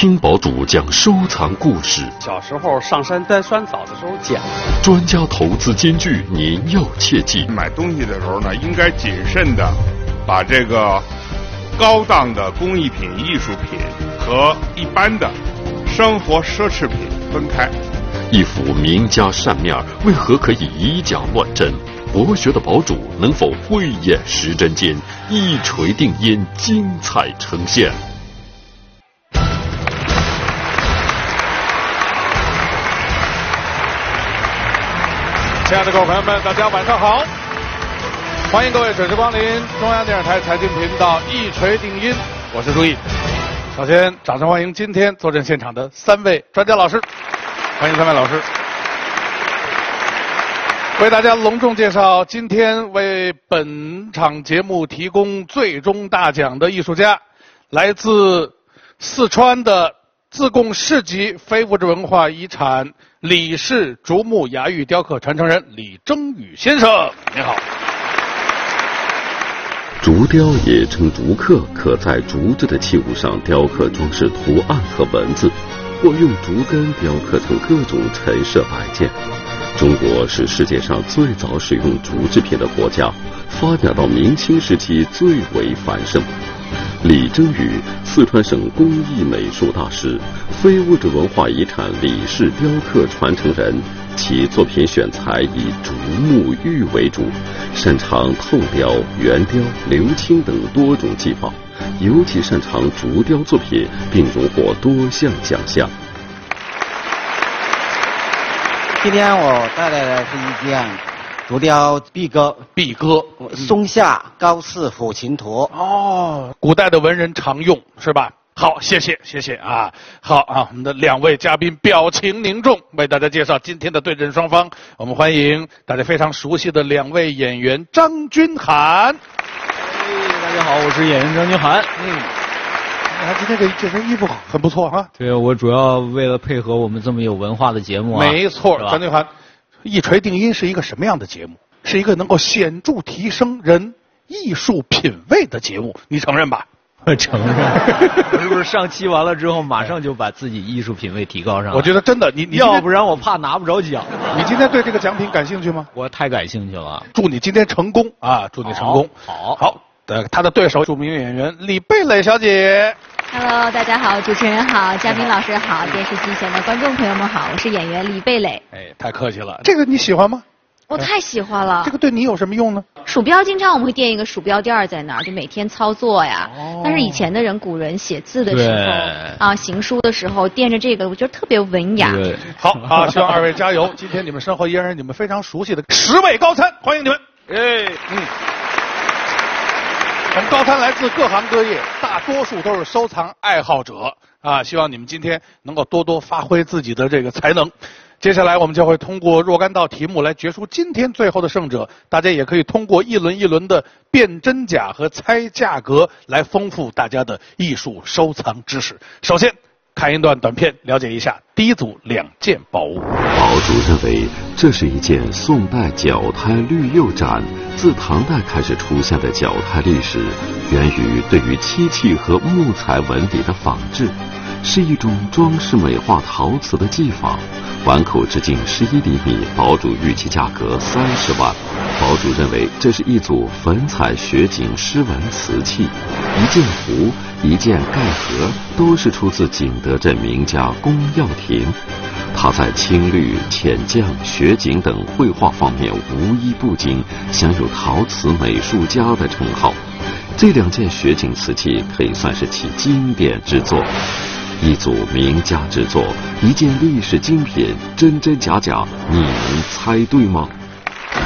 听宝主讲收藏故事。小时候上山摘酸枣的时候捡。专家投资金句，您要切记。买东西的时候呢，应该谨慎的把这个高档的工艺品、艺术品和一般的生活奢侈品分开。一幅名家扇面为何可以以假乱真？博学的宝主能否慧眼识真金，一锤定音，精彩呈现？亲爱的各位朋友们，大家晚上好！欢迎各位准时光临中央电视台财经频道《一锤定音》，我是朱毅。首先，掌声欢迎今天坐镇现场的三位专家老师，欢迎三位老师。为大家隆重介绍今天为本场节目提供最终大奖的艺术家，来自四川的自贡市级非物质文化遗产李氏竹木雅玉雕刻传承人李征宇先生，您好。竹雕也称竹刻，可在竹制的器物上雕刻装饰图案和文字，或用竹根雕刻成各种陈设摆件。中国是世界上最早使用竹制品的国家，发展到明清时期最为繁盛。李征宇，四川省工艺美术大师，非物质文化遗产李氏雕刻传承人。其作品选材以竹木玉为主，擅长透雕、圆雕、流青等多种技法，尤其擅长竹雕作品，并荣获多项奖项。今天我带来的是一件竹雕毕哥，毕哥，松下高氏虎琴图。哦，古代的文人常用是吧？好，谢谢，谢谢啊！好啊，我们的两位嘉宾表情凝重，为大家介绍今天的对阵双方。我们欢迎大家非常熟悉的两位演员张君涵。大家好，我是演员张君涵。嗯，他今天这这身衣服很不错哈。对，我主要为了配合我们这么有文化的节目啊。没错，张君涵，一锤定音是一个什么样的节目？是一个能够显著提升人艺术品味的节目，你承认吧？我承认，是不是上期完了之后，马上就把自己艺术品位提高上？我觉得真的，你你要不然我怕拿不着奖。你今天对这个奖品感兴趣吗？我太感兴趣了。祝你今天成功啊！祝你成功。好，好。呃，他的对手，著名演员李贝蕾小姐。Hello，大家好，主持人好，嘉宾老师好，电视机前的观众朋友们好，我是演员李蓓蕾。哎，太客气了。这个你喜欢吗？我太喜欢了。这个对你有什么用呢？鼠标经常我们会垫一个鼠标垫在那儿，就每天操作呀。哦。但是以前的人，古人写字的时候啊，行书的时候垫着这个，我觉得特别文雅。对。好啊，希望二位加油！今天你们身后依然是你们非常熟悉的十位高参，欢迎你们。哎，嗯。我们高参来自各行各业，多数都是收藏爱好者啊。希望你们今天能够多多发挥自己的这个才能。接下来我们就会通过若干道题目来决出今天最后的胜者。大家也可以通过一轮一轮的辨真假和猜价格来丰富大家的艺术收藏知识。首先看一段短片，了解一下第一组两件宝物。宝主认为这是一件宋代角胎绿釉盏。自唐代开始出现的角胎历史，源于对于漆器和木材纹理的仿制，是一种装饰美化陶瓷的技法。碗口直径十一厘米，宝主预期价格三十万。宝主认为这是一组粉彩雪景诗文瓷器，一件壶，一件盖盒，都是出自景德镇名家龚耀庭。他在青绿、浅绛、雪景等绘画方面无一不精，享有陶瓷美术家的称号。这两件雪景瓷器可以算是其经典之作。一组名家之作，一件历史精品，真真假假，你能猜对吗？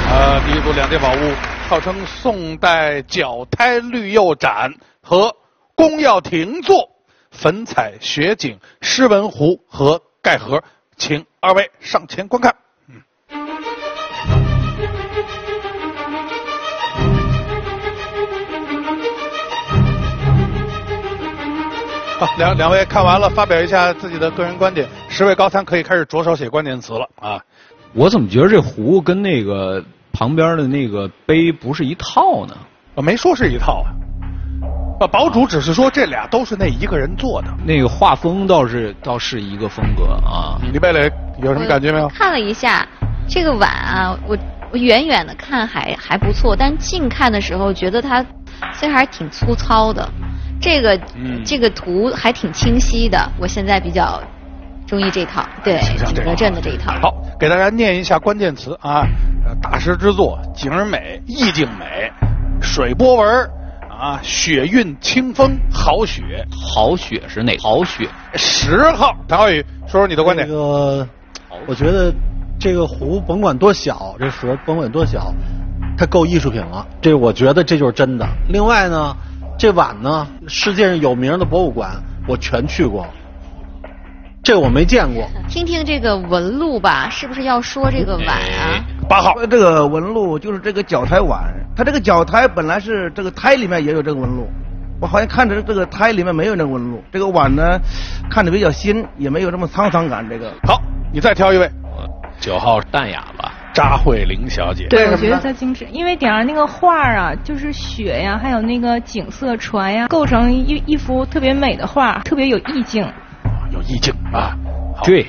呃，第一组两件宝物，号称宋代绞胎绿釉盏和宫耀庭座粉彩雪景诗文壶和盖盒，请二位上前观看。好，两两位看完了，发表一下自己的个人观点。十位高参可以开始着手写关键词了啊！我怎么觉得这壶跟那个旁边的那个杯不是一套呢？我没说是一套啊。啊，堡主只是说这俩都是那一个人做的。那个画风倒是倒是一个风格啊。李贝蕾有什么感觉没有？看了一下这个碗啊，我我远远的看还还不错，但近看的时候觉得它虽然还是挺粗糙的。这个这个图还挺清晰的，我现在比较中意这套，对景德镇的这一套。好，给大家念一下关键词啊，大师之作，景儿美，意境美，水波纹。啊，雪韵清风，好雪，好雪是哪？好雪十号，唐浩宇说说你的观点。这个，我觉得这个壶甭管多小，这盒甭管多小，它够艺术品了。这我觉得这就是真的。另外呢，这碗呢，世界上有名的博物馆我全去过。这我没见过。听听这个纹路吧，是不是要说这个碗啊？八号，这个纹路就是这个脚台碗，它这个脚台本来是这个胎里面也有这个纹路，我好像看着这个胎里面没有那个纹路。这个碗呢，看着比较新，也没有这么沧桑感。这个好，你再挑一位，九号淡雅吧，扎慧玲小姐。对，我觉得她精致，因为顶上那个画啊，就是雪呀，还有那个景色船呀，构成一一幅特别美的画，特别有意境。有意境啊！对，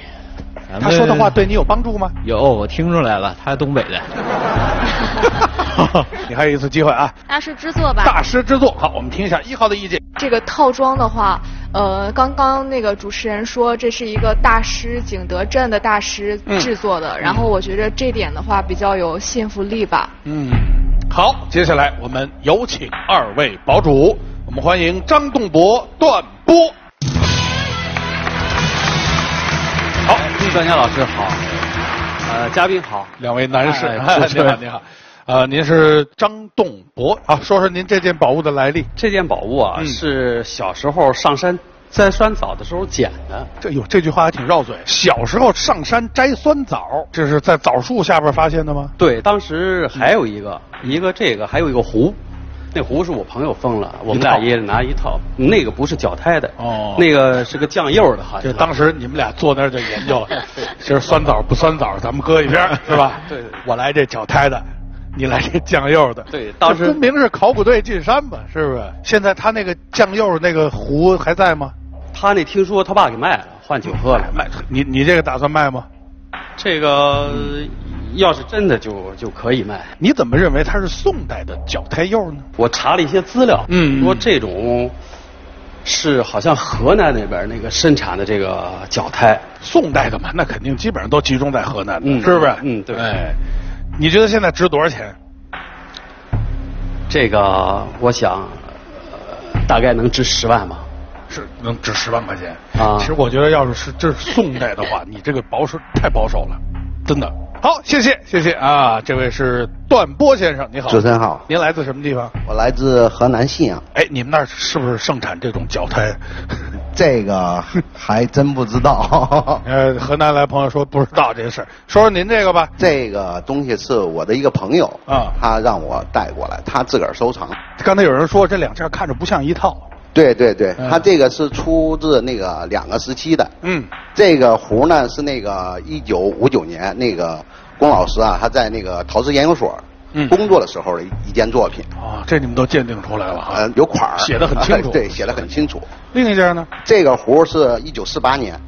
他说的话对你有帮助吗？有，我听出来了，他是东北的。你还有一次机会啊！大师之作吧。大师之作，好，我们听一下一号的意见。这个套装的话，呃，刚刚那个主持人说这是一个大师景德镇的大师制作的，然后我觉得这点的话比较有信服力吧。嗯，好，接下来我们有请二位堡主，我们欢迎张栋博、段波。好，专家老师好，呃，嘉宾好，两位男士，你好，你好，呃，您是张栋博，啊，说说您这件宝物的来历。这件宝物啊，是小时候上山摘酸枣的时候捡的。这哟，这句话还挺绕嘴。小时候上山摘酸枣，这是在枣树下边发现的吗？对，当时还有一个，一个这个，还有一个壶。那壶是我朋友封了，我们俩一人拿一套。那个不是脚胎的，哦，那个是个酱釉的哈。就当时你们俩坐那儿就研究了，其实酸枣不酸枣，咱们搁一边 是吧？对，我来这脚胎的，你来这酱釉的。对，当时分明是考古队进山吧？是不是？现在他那个酱釉那个壶还在吗？他那听说他爸给卖了，换酒喝了。卖？你你这个打算卖吗？这个。要是真的就就可以卖。你怎么认为它是宋代的脚胎釉呢？我查了一些资料，嗯，说这种是好像河南那边那个生产的这个脚胎，宋代的嘛，那肯定基本上都集中在河南，是不是？嗯，对。哎，你觉得现在值多少钱？这个我想大概能值十万吧。是能值十万块钱啊？其实我觉得，要是是这是宋代的话，你这个保守太保守了，真的。好，谢谢谢谢啊！这位是段波先生，你好，主持人好，您来自什么地方？我来自河南信阳。哎，你们那儿是不是盛产这种脚胎？这个还真不知道。呃，河南来朋友说不知道这事儿，说说您这个吧。这个东西是我的一个朋友啊，他让我带过来，他自个儿收藏。刚才有人说这两件看着不像一套。对对对，它这个是出自那个两个时期的。嗯，这个壶呢是那个一九五九年那个龚老师啊，他在那个陶瓷研究所工作的时候的一件作品。啊，这你们都鉴定出来了啊？有款儿，写的很清楚。对，写的很清楚。另一件呢？这个壶是一九四八年，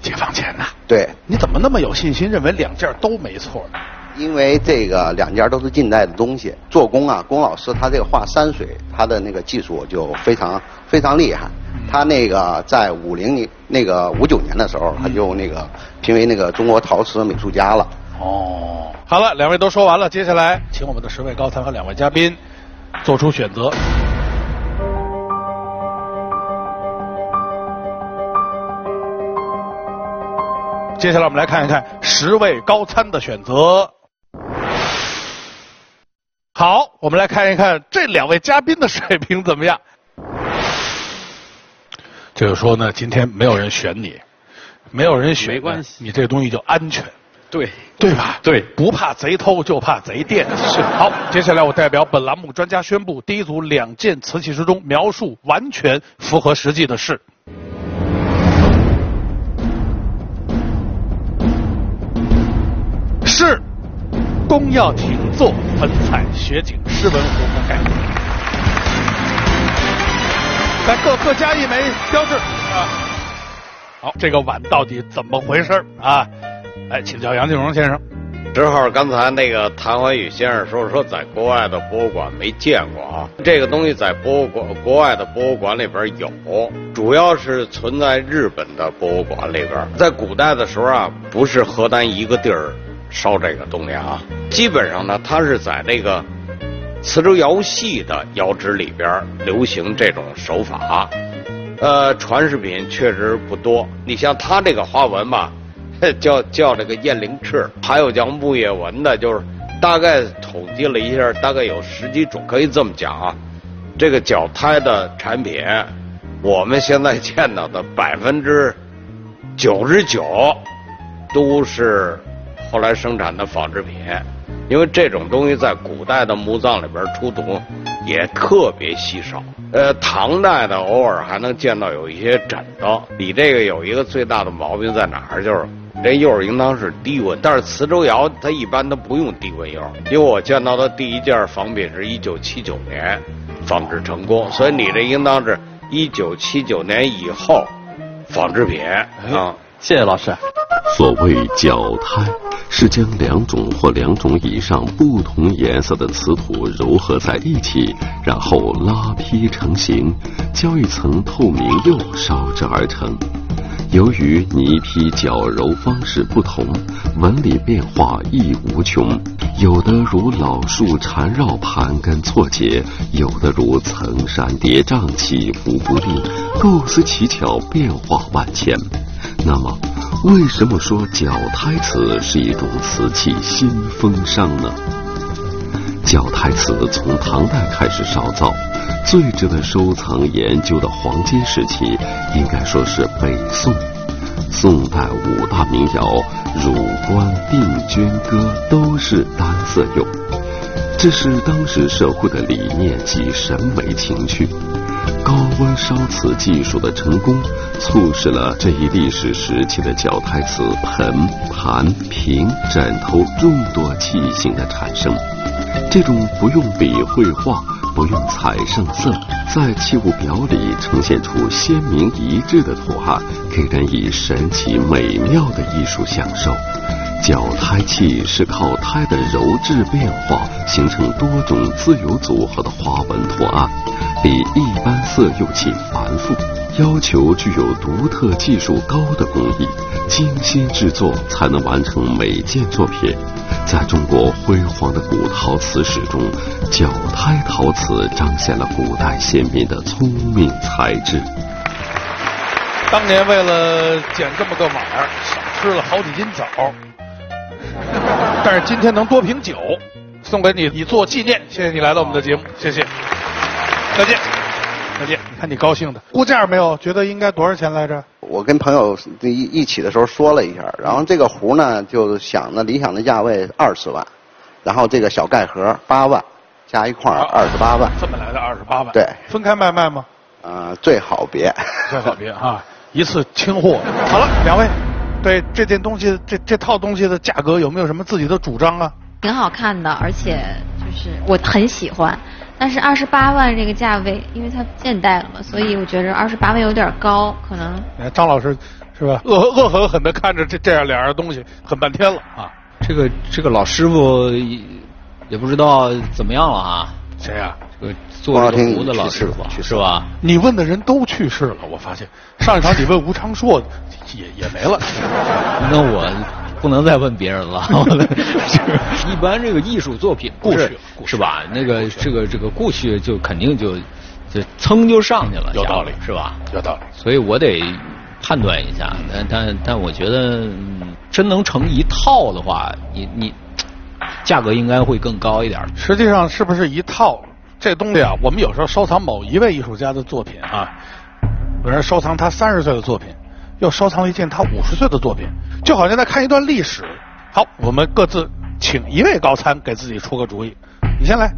解放前呐。对，你怎么那么有信心，认为两件都没错呢？因为这个两件都是近代的东西，做工啊，龚老师他这个画山水，他的那个技术就非常非常厉害。他那个在五零年那个五九年的时候，他就那个评为那个中国陶瓷美术家了。哦，好了，两位都说完了，接下来请我们的十位高参和两位嘉宾做出选择。接下来我们来看一看十位高参的选择。好，我们来看一看这两位嘉宾的水平怎么样。就是说呢，今天没有人选你，没有人选，没关系，你这个东西就安全，对对吧？对，不怕贼偷，就怕贼惦。是。好，接下来我代表本栏目专家宣布，第一组两件瓷器之中，描述完全符合实际的是。是，公要停坐，粉彩雪景诗文壶和盖。来各各加一枚标志啊。好，这个碗到底怎么回事啊？来，请教杨静荣先生。正好刚才那个谭怀宇先生说说，在国外的博物馆没见过啊。这个东西在博物馆国外的博物馆里边有，主要是存在日本的博物馆里边。在古代的时候啊，不是河南一个地儿烧这个东西啊，基本上呢，它是在那个磁州窑系的窑址里边流行这种手法。呃，传世品确实不多。你像它这个花纹吧。叫叫这个雁翎翅，还有叫木叶纹的，就是大概统计了一下，大概有十几种。可以这么讲啊，这个脚胎的产品，我们现在见到的百分之九十九都是后来生产的仿制品，因为这种东西在古代的墓葬里边出土也特别稀少。呃，唐代的偶尔还能见到有一些枕头。你这个有一个最大的毛病在哪儿？就是。这釉应当是低温，但是磁州窑它一般都不用低温釉，因为我见到的第一件仿品是一九七九年仿制成功，所以你这应当是一九七九年以后仿制品啊。谢谢老师。所谓绞胎，是将两种或两种以上不同颜色的瓷土揉合在一起，然后拉坯成型，浇一层透明釉烧制而成。由于泥坯绞揉方式不同，纹理变化亦无穷，有的如老树缠绕盘根错节，有的如层山叠嶂起伏不定，构思奇巧，变化万千。那么，为什么说角胎瓷是一种瓷器新风尚呢？角胎瓷从唐代开始烧造。最值得收藏研究的黄金时期，应该说是北宋。宋代五大名窑——汝官、定捐、歌，都是单色釉。这是当时社会的理念及审美情趣。高温烧瓷技术的成功，促使了这一历史时期的绞胎瓷盆、盘、瓶、枕头众多器型的产生。这种不用笔绘画。不用彩上色，在器物表里呈现出鲜明一致的图案，给人以神奇美妙的艺术享受。绞胎器是靠胎的揉制变化，形成多种自由组合的花纹图案，比一般色釉器繁复，要求具有独特技术高的工艺，精心制作才能完成每件作品。在中国辉煌的古陶瓷史中，绞胎陶瓷彰显了古代先民的聪明才智。当年为了捡这么个碗儿，少吃了好几斤枣。但是今天能多瓶酒，送给你以作纪念。谢谢你来到我们的节目，谢谢。再见，再见。你看你高兴的，估价没有？觉得应该多少钱来着？我跟朋友一一起的时候说了一下，然后这个壶呢，就想的理想的价位二十万，然后这个小盖盒八万，加一块二十八万。这么来的二十八万？对。分开卖卖吗？呃，最好别。最好别啊！一次清货。好了，两位，对这件东西，这这套东西的价格有没有什么自己的主张啊？挺好看的，而且就是我很喜欢。但是二十八万这个价位，因为它现代了嘛，所以我觉得二十八万有点高，可能。哎张老师是吧？恶恶狠狠的看着这这样两样东西，很半天了啊！这个这个老师傅也不知道怎么样了啊？谁呀？这个做这个壶的老师傅是吧？你问的人都去世了，我发现上一场你问吴昌硕也也没了。那我。不能再问别人了。一般这个艺术作品故事是吧？那个这个这个故事就肯定就就噌就上去了，有道理是吧？有道理。所以我得判断一下，但但但我觉得真能成一套的话，你你价格应该会更高一点。实际上是不是一套这东西啊？我们有时候收藏某一位艺术家的作品啊，有人收藏他三十岁的作品。又收藏了一件他五十岁的作品，就好像在看一段历史。好，我们各自请一位高参给自己出个主意。你先来，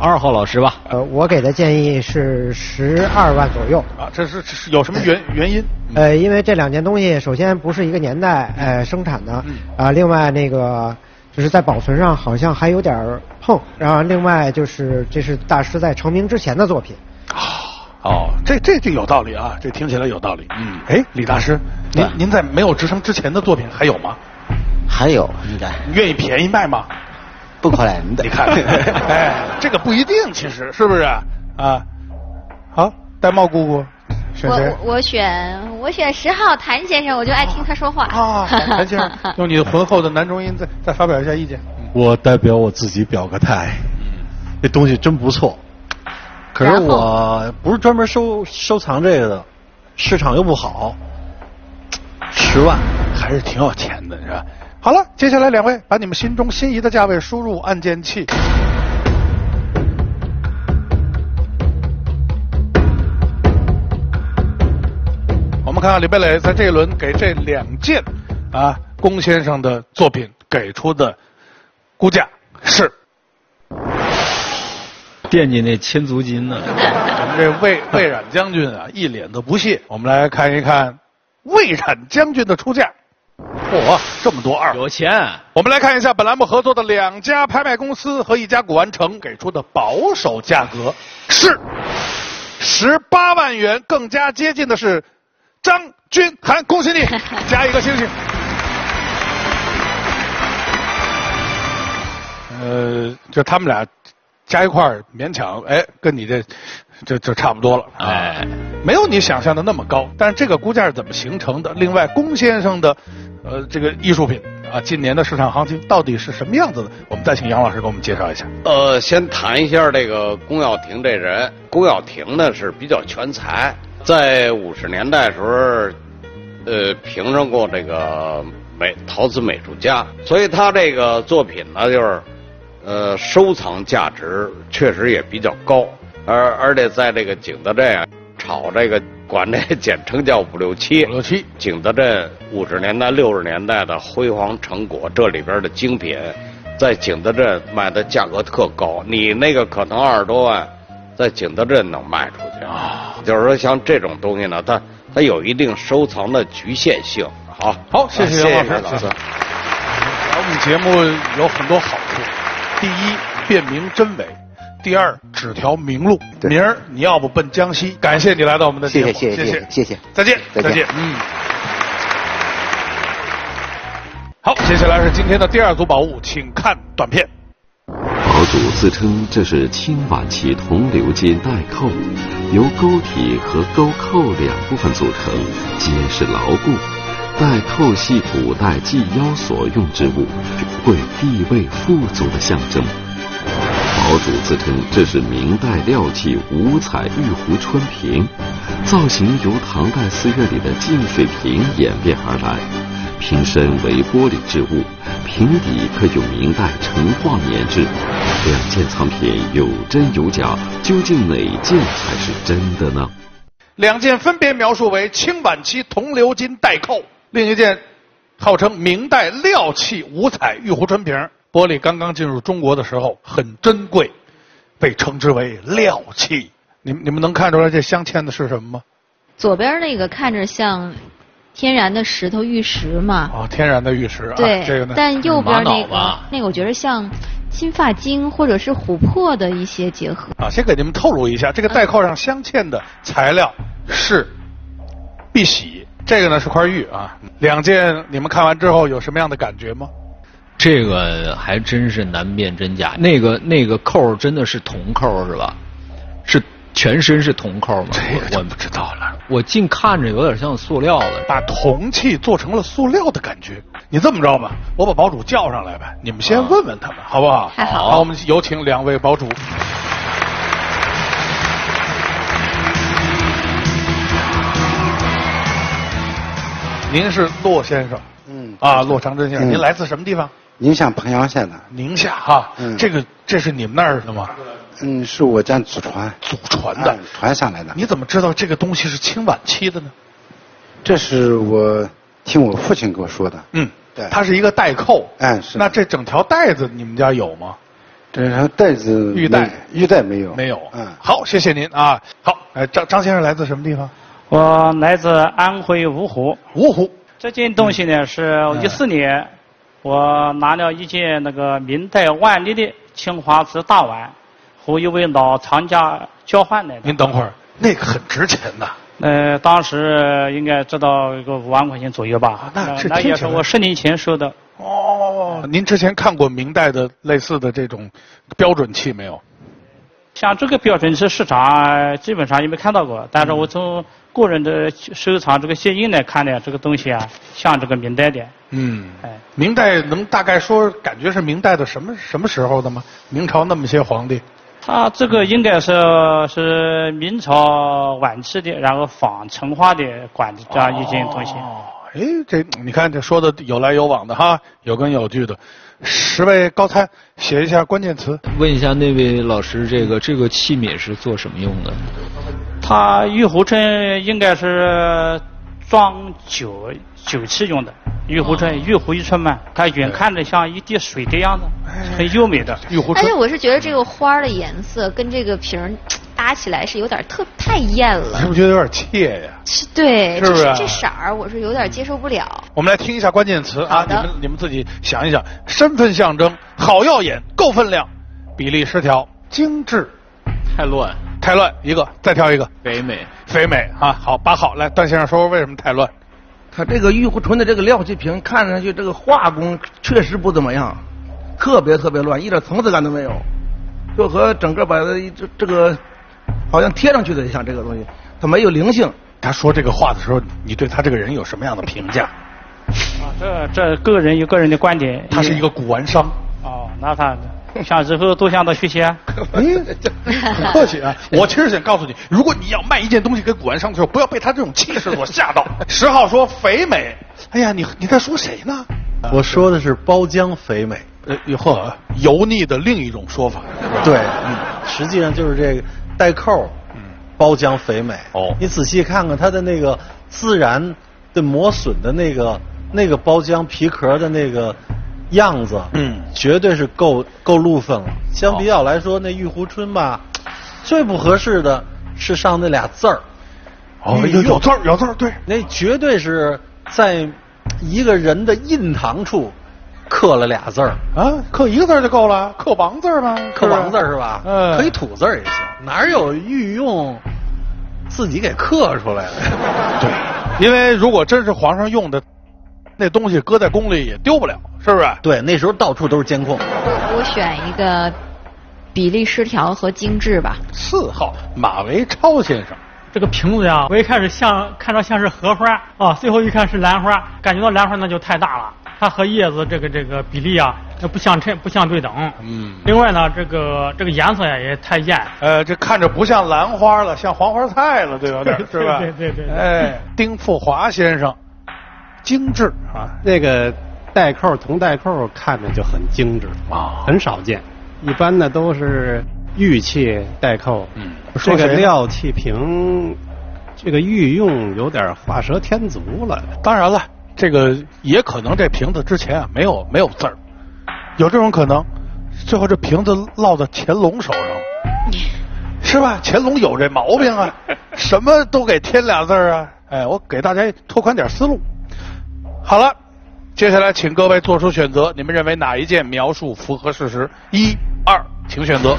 二号老师吧。呃，我给的建议是十二万左右。啊，这是是有什么原 原因？呃，因为这两件东西，首先不是一个年代呃生产的，啊，另外那个就是在保存上好像还有点碰，然后另外就是这是大师在成名之前的作品。啊，哦，这这就有道理啊，这听起来有道理。嗯，哎，李大师，您您在没有直升之前的作品还有吗？还有应该。你愿意便宜卖吗？不可能的。你看，哎，这个不一定，其实是不是啊？好，戴帽姑姑。我我选我选十号谭先生，我就爱听他说话。啊，谭先生，用你的浑厚的男中音再再发表一下意见。我代表我自己表个态，这东西真不错。可是我不是专门收收藏这个的，市场又不好，十万还是挺有钱的，是吧？好了，接下来两位把你们心中心仪的价位输入按键器。我们看看李贝磊在这一轮给这两件啊龚先生的作品给出的估价是，惦记那千足金呢。我们这魏魏冉将军啊一脸的不屑。我们来看一看魏冉将军的出价。嚯，这么多二！有钱。我们来看一下本栏目合作的两家拍卖公司和一家古玩城给出的保守价格是十八万元，更加接近的是。张君涵，恭喜你，加一个星星。呃，就他们俩加一块儿，勉强，哎，跟你这就就差不多了。哎，没有你想象的那么高，但是这个估价是怎么形成的？另外，龚先生的呃这个艺术品啊，今年的市场行情到底是什么样子的？我们再请杨老师给我们介绍一下。呃，先谈一下这个龚耀庭这人。龚耀庭呢是比较全才。在五十年代时候，呃，评上过这个美陶瓷美术家，所以他这个作品呢，就是呃，收藏价值确实也比较高，而而且在这个景德镇啊炒这个，管这简称叫五六七，五六七，景德镇五十年代六十年代的辉煌成果，这里边的精品，在景德镇卖的价格特高，你那个可能二十多万。在景德镇能卖出去啊，就是说像这种东西呢，它它有一定收藏的局限性。好，好，谢谢杨老师。来我们节目有很多好处，第一辨明真伪，第二指条明路。明儿你要不奔江西？感谢你来到我们的节目，谢谢谢谢谢谢，再见再见，嗯。好，接下来是今天的第二组宝物，请看短片。宝主自称这是清晚期铜鎏金带扣，由钩体和钩扣两部分组成，结实牢固。带扣系古代系腰所用之物，贵地位富足的象征。堡主自称这是明代料器五彩玉壶春瓶，造型由唐代寺院里的净水瓶演变而来，瓶身为玻璃制物。瓶底刻有明代成化年制，两件藏品有真有假，究竟哪件才是真的呢？两件分别描述为清晚期铜鎏金带扣，另一件号称明代料器五彩玉壶春瓶。玻璃刚刚进入中国的时候很珍贵，被称之为料器。你们你们能看出来这镶嵌的是什么吗？左边那个看着像。天然的石头玉石嘛？哦，天然的玉石。对，这个呢？但右边那个，那个我觉得像金发晶或者是琥珀的一些结合。啊，先给你们透露一下，这个带扣上镶嵌的材料是碧玺，这个呢是块玉啊。两件你们看完之后有什么样的感觉吗？这个还真是难辨真假。那个那个扣真的是铜扣是吧？是。全身是铜扣吗？这个我不知道了。我近看着有点像塑料的，把铜器做成了塑料的感觉。你这么着吧，我把堡主叫上来呗，你们先问问他们，好不好？好。好，我们有请两位堡主。您是骆先生，嗯，啊，骆长真先生，您来自什么地方？宁夏彭阳县的。宁夏哈，嗯，这个这是你们那儿的吗？嗯，是我家祖传，祖传的，传下来的。你怎么知道这个东西是清晚期的呢？这是我听我父亲跟我说的。嗯，对，它是一个带扣。哎，是。那这整条带子你们家有吗？这条带子玉带，玉带没有。没有。嗯，好，谢谢您啊。好，哎，张张先生来自什么地方？我来自安徽芜湖。芜湖。这件东西呢，是一四年我拿了一件那个明代万历的青花瓷大碗。和一位老藏家交换的。您等会儿，那个很值钱的。呃，当时应该知道一个五万块钱左右吧。那是那也是我十年前收的。哦，您之前看过明代的类似的这种标准器没有？像这个标准器市场基本上也没看到过，但是我从个人的收藏这个现印来看呢，这个东西啊，像这个明代的。嗯。哎，明代能大概说感觉是明代的什么什么时候的吗？明朝那么些皇帝。他这个应该是是明朝晚期的，然后仿成化的管的这样一件东西。哦，哎，这你看这说的有来有往的哈，有根有据的。十位高参写一下关键词。问一下那位老师，这个这个器皿是做什么用的？它玉壶春应该是装酒酒器用的。玉壶春玉壶一春嘛，它远看着像一滴水的样子，很优美的玉壶但是我是觉得这个花的颜色跟这个瓶搭起来是有点特太艳了。是不是觉得有点怯呀？是，对，是不是这色儿我是有点接受不了。我们来听一下关键词啊，你们你们自己想一想：身份象征、好耀眼、够分量、比例失调、精致、太乱、太乱。一个，再挑一个。肥美，肥美啊！好，八号来，段先生说说为什么太乱？他这个玉壶纯的这个料器瓶，看上去这个画工确实不怎么样，特别特别乱，一点层次感都没有，就和整个把这这个好像贴上去的像这个东西，它没有灵性。他说这个话的时候，你对他这个人有什么样的评价？啊，这这个人有个人的观点。他是一个古玩商。哦，那他向之后多向他学习啊。嗯，很 客气啊！我其实想告诉你，如果你要卖一件东西给古玩商的时候，不要被他这种气势所吓到。十号说肥美，哎呀，你你在说谁呢？我说的是包浆肥美，呃，或油腻的另一种说法。对，嗯，实际上就是这个带扣，嗯，包浆肥美。哦，你仔细看看它的那个自然的磨损的那个那个包浆皮壳的那个样子，嗯，绝对是够够路分了。相比较来说，那玉壶春吧，最不合适的是上那俩字儿。哦，有有字儿，有字儿，对，那绝对是在一个人的印堂处刻了俩字儿啊，刻一个字儿就够了，刻王字儿吗？刻王字儿是吧？嗯，可以土字儿也行，哪有御用自己给刻出来的？对，因为如果真是皇上用的，那东西搁在宫里也丢不了，是不是？对，那时候到处都是监控。我选一个比例失调和精致吧。四号马维超先生。这个瓶子呀，我一开始像看着像是荷花啊，最后一看是兰花，感觉到兰花那就太大了，它和叶子这个这个比例啊，那不相称不相对等。嗯。另外呢，这个这个颜色呀也太艳。呃，这看着不像兰花了，像黄花菜了，对有点 是吧？对对对。哎，丁富华先生，精致啊，那个带扣铜带扣看着就很精致啊，很少见，一般呢都是。玉器带扣，嗯，这个料器瓶，这个御用有点画蛇添足了。当然了，这个也可能这瓶子之前啊没有没有字儿，有这种可能。最后这瓶子落到乾隆手上，是吧？乾隆有这毛病啊，什么都给添俩字儿啊。哎，我给大家拓宽点思路。好了，接下来请各位做出选择，你们认为哪一件描述符合事实？一、二，请选择。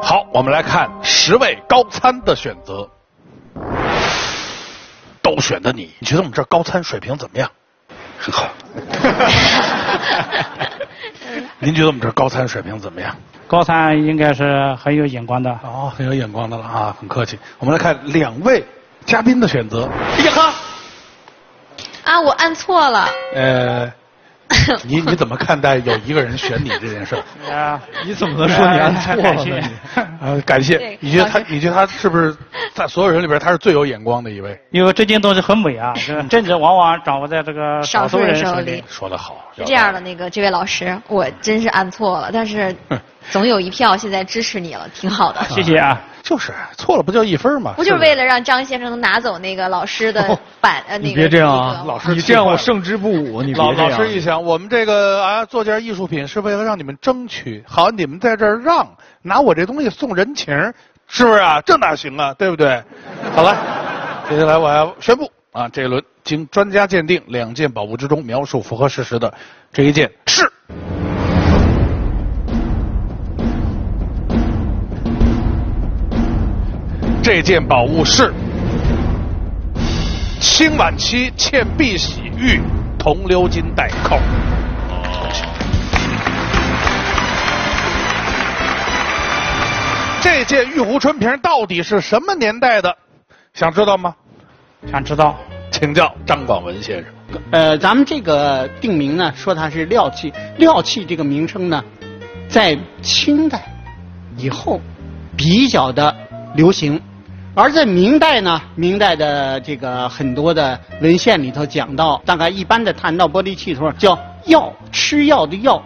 好，我们来看十位高参的选择，都选的你，你觉得我们这高参水平怎么样？很好。您觉得我们这高参水平怎么样？高三应该是很有眼光的。哦，很有眼光的了啊，很客气。我们来看两位嘉宾的选择。呀哈！啊，我按错了。呃。你你怎么看待有一个人选你这件事儿？啊，你怎么能说你按错了呢？啊，感谢。你觉得他？你觉得他是不是在所有人里边他是最有眼光的一位？因为这件东西很美啊，政治往往掌握在这个少数人手里。说得好。是这样的，那个这位老师，我真是按错了，但是总有一票现在支持你了，挺好的。谢谢啊。就是错了不就一分吗？不就是为了让张先生能拿走那个老师的版呃那个？你别这样啊，老师，你这样我胜之不武。你老老师一想，我们这个啊做件艺术品是为了让你们争取，好你们在这儿让拿我这东西送人情，是不是啊？这哪行啊？对不对？好了，接下来我要宣布啊，这一轮经专家鉴定，两件宝物之中描述符合事实的这一件是。这件宝物是清晚期嵌碧玺玉铜鎏金带扣。这件玉壶春瓶到底是什么年代的？想知道吗？想知道，请教张广文先生。呃，咱们这个定名呢，说它是料器，料器这个名称呢，在清代以后比较的流行，而在明代呢，明代的这个很多的文献里头讲到，大概一般的谈到玻璃器的时候，叫药，吃药的药，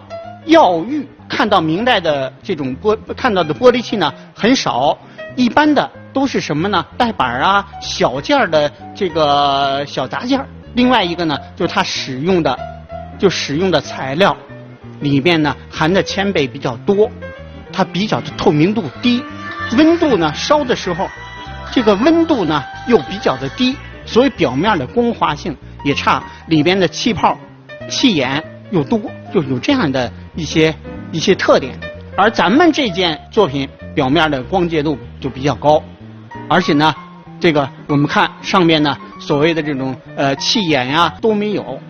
药玉。看到明代的这种玻看到的玻璃器呢很少，一般的都是什么呢？带板啊，小件的这个小杂件另外一个呢，就是它使用的就使用的材料里面呢含的铅钡比较多，它比较的透明度低，温度呢烧的时候，这个温度呢又比较的低，所以表面的光滑性也差，里边的气泡、气眼又多，就有这样的一些。一些特点，而咱们这件作品表面的光洁度就比较高，而且呢，这个我们看上面呢，所谓的这种呃气眼呀都没有，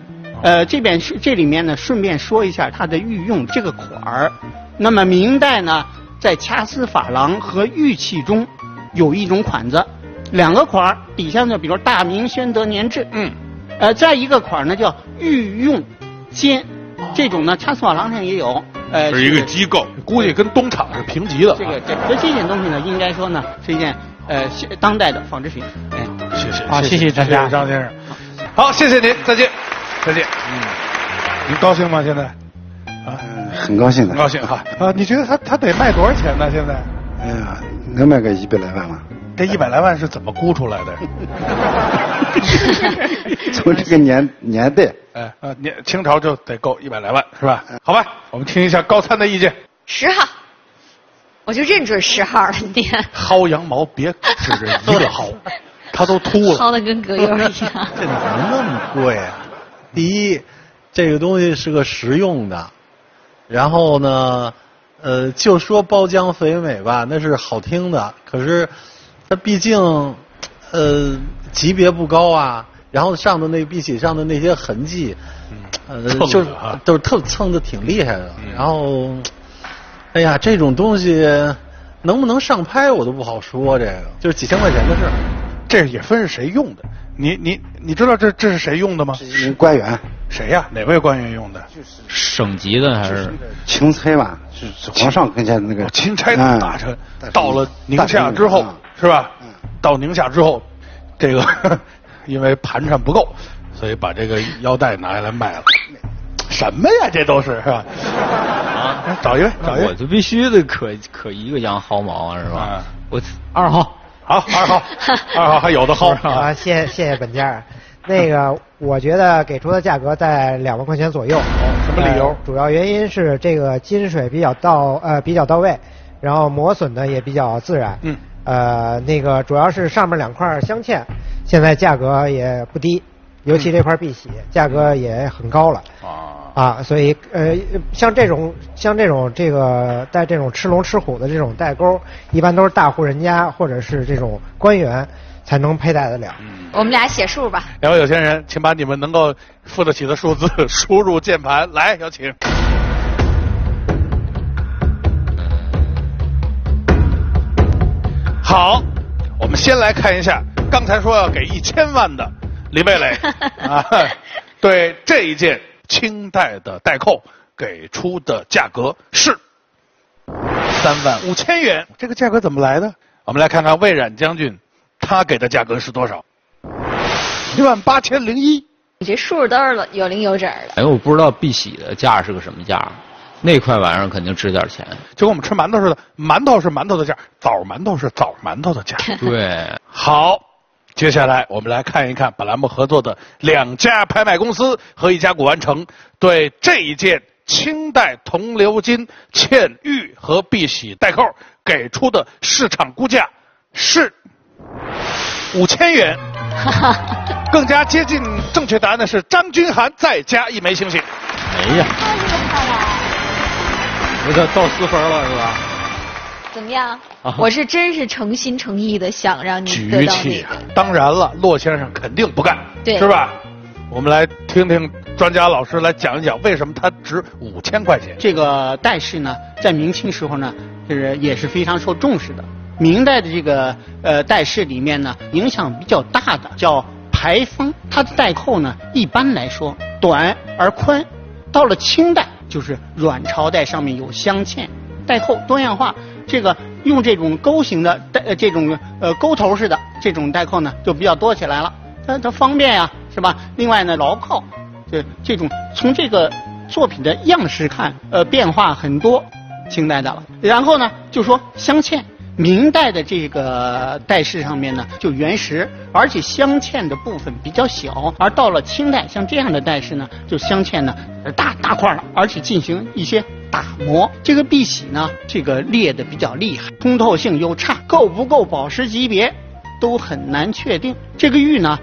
呃这边是这里面呢，顺便说一下它的御用这个款儿。那么明代呢，在掐丝珐琅和玉器中有一种款子，两个款儿底下呢，比如大明宣德年制，嗯，呃再一个款呢叫御用监，这种呢掐丝珐琅上也有。呃，是一个机构，估计跟东厂是平级的。这个，这所以这件东西呢，应该说呢，是一件呃当代的纺织品。哎，谢谢，好，谢谢张家张先生。好，谢谢您，再见，再见。嗯，您高兴吗？现在？啊，很高兴，很高兴哈。啊，你觉得他他得卖多少钱呢？现在？哎呀，能卖个一百来万吗？这一百来万是怎么估出来的？从这个年年代。哎，啊，年清朝就得够一百来万，是吧？好吧，我们听一下高参的意见。十号，我就认准十号了。你薅羊毛别指着一个薅，他都秃了。薅的跟葛优一样。这怎么那么贵啊？第一，这个东西是个实用的，然后呢，呃，就说包浆肥美吧，那是好听的，可是它毕竟呃级别不高啊。然后上的那碧玺上的那些痕迹，呃，就是都是特蹭的挺厉害的。然后，哎呀，这种东西能不能上拍我都不好说。这个就是几千块钱的事儿这也分是谁用的。你你你知道这这是谁用的吗？官员。谁呀？哪位官员用的？就是省级的还是钦差吧？是皇上跟前那个钦差大臣。到了宁夏之后，是吧？到宁夏之后，这个。因为盘缠不够，所以把这个腰带拿下来卖了。什么呀？这都是是吧？啊，找一位，找一位，我就必须得可可一个羊薅毛是吧？我二号，好，二号，二号还有的薅啊！谢谢谢本家。那个，我觉得给出的价格在两万块钱左右。什么理由？主要原因是这个金水比较到呃比较到位，然后磨损的也比较自然。嗯。呃，那个主要是上面两块镶嵌。现在价格也不低，尤其这块碧玺价格也很高了啊啊！所以呃，像这种像这种这个带这种吃龙吃虎的这种代沟，一般都是大户人家或者是这种官员才能佩戴得了。我们俩写数吧。两位有钱人，请把你们能够付得起的数字 输入键盘，来，有请。好，我们先来看一下。刚才说要给一千万的林贝蕾 啊，对这一件清代的代扣给出的价格是三万五千元。这个价格怎么来的？我们来看看魏冉将军他给的价格是多少？一万八千零一。你这数都是有零有整的。哎，我不知道碧玺的价是个什么价，那块玩意儿肯定值点钱，就跟我们吃馒头似的，馒头是馒头的价，枣馒头是枣馒头的价。对，好。接下来，我们来看一看本栏目合作的两家拍卖公司和一家古玩城对这一件清代铜鎏金嵌玉和碧玺带扣给出的市场估价是五千元。更加接近正确答案的是张君涵再加一枚星星。哎呀，那就到四分了是吧？怎么样？我是真是诚心诚意的想让你得到那个。当然了，骆先生肯定不干，对，是吧？我们来听听专家老师来讲一讲，为什么它值五千块钱？这个戴饰呢，在明清时候呢，就是也是非常受重视的。明代的这个呃戴饰里面呢，影响比较大的叫排风，它的带扣呢，一般来说短而宽。到了清代，就是软朝代上面有镶嵌带扣多样化，这个用这种钩形的带这种呃钩头式的这种带扣呢，就比较多起来了。它它方便呀，是吧？另外呢，牢靠，这这种从这个作品的样式看，呃，变化很多，清代的了。然后呢，就说镶嵌。明代的这个带饰上面呢，就原石，而且镶嵌的部分比较小；而到了清代，像这样的带饰呢，就镶嵌呢大大块了，而且进行一些打磨。这个碧玺呢，这个裂的比较厉害，通透性又差，够不够宝石级别都很难确定。这个玉呢，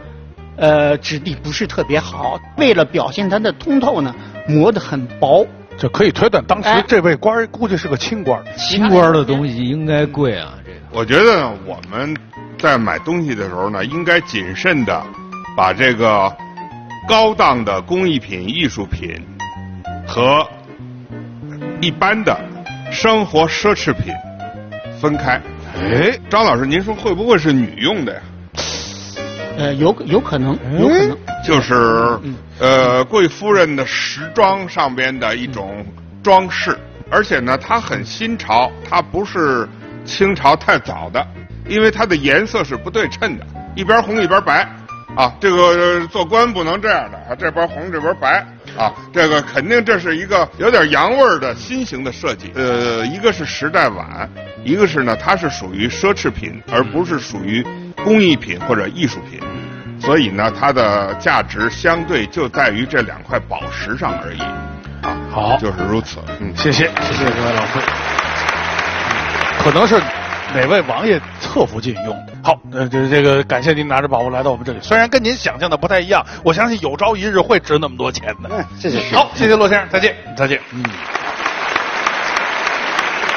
呃，质地不是特别好，为了表现它的通透呢，磨得很薄。这可以推断，当时这位官估计是个清官。清官的东西应该贵啊，这个。我觉得，我们在买东西的时候呢，应该谨慎的把这个高档的工艺品、艺术品和一般的生活奢侈品分开。哎，张老师，您说会不会是女用的呀？呃，有有可能，有可能。就是，呃，贵夫人的时装上边的一种装饰，而且呢，它很新潮，它不是清朝太早的，因为它的颜色是不对称的，一边红一边白，啊，这个做官不能这样的啊，这边红这边白，啊，这个肯定这是一个有点洋味儿的新型的设计，呃，一个是时代晚，一个是呢，它是属于奢侈品，而不是属于工艺品或者艺术品。所以呢，它的价值相对就在于这两块宝石上而已，啊，好，就是如此。嗯，谢谢，谢谢各位老师。可能是哪位王爷侧福晋用的。好，呃，这这个感谢您拿着宝物来到我们这里，虽然跟您想象的不太一样，我相信有朝一日会值那么多钱的。嗯，谢谢。好，谢谢骆先生，再见，再见。嗯。